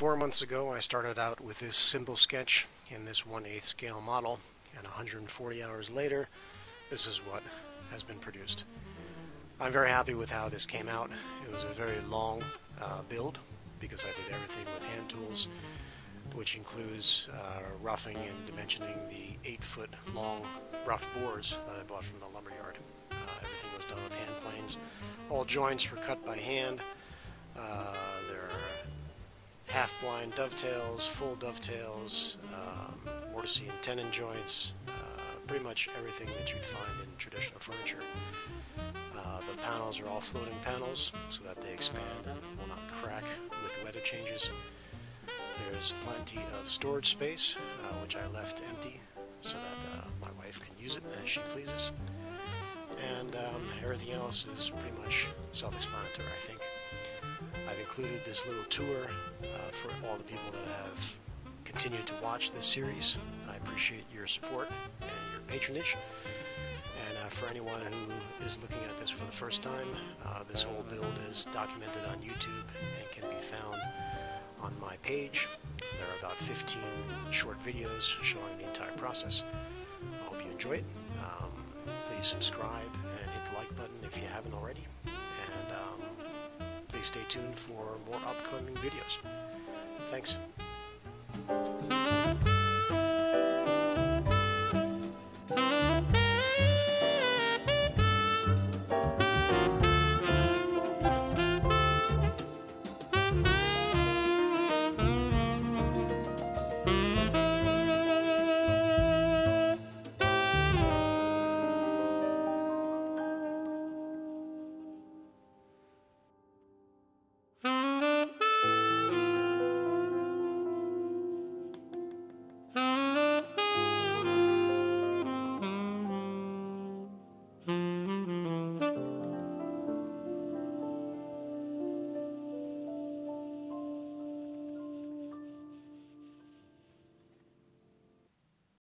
Four months ago I started out with this simple sketch in this 1 8 scale model and 140 hours later this is what has been produced. I'm very happy with how this came out. It was a very long uh, build because I did everything with hand tools which includes uh, roughing and dimensioning the 8 foot long rough bores that I bought from the lumberyard. Uh, everything was done with hand planes. All joints were cut by hand. Half-blind dovetails, full dovetails, um, mortise and tenon joints, uh, pretty much everything that you'd find in traditional furniture. Uh, the panels are all floating panels so that they expand and will not crack with weather changes. There's plenty of storage space, uh, which I left empty so that uh, my wife can use it as she pleases. And um, everything else is pretty much. I've included this little tour uh, for all the people that have continued to watch this series. I appreciate your support and your patronage. And uh, for anyone who is looking at this for the first time, uh, this whole build is documented on YouTube and can be found on my page. There are about 15 short videos showing the entire process. I hope you enjoy it. Um, please subscribe and hit the like button if you haven't already. Tuned for more upcoming videos. Thanks.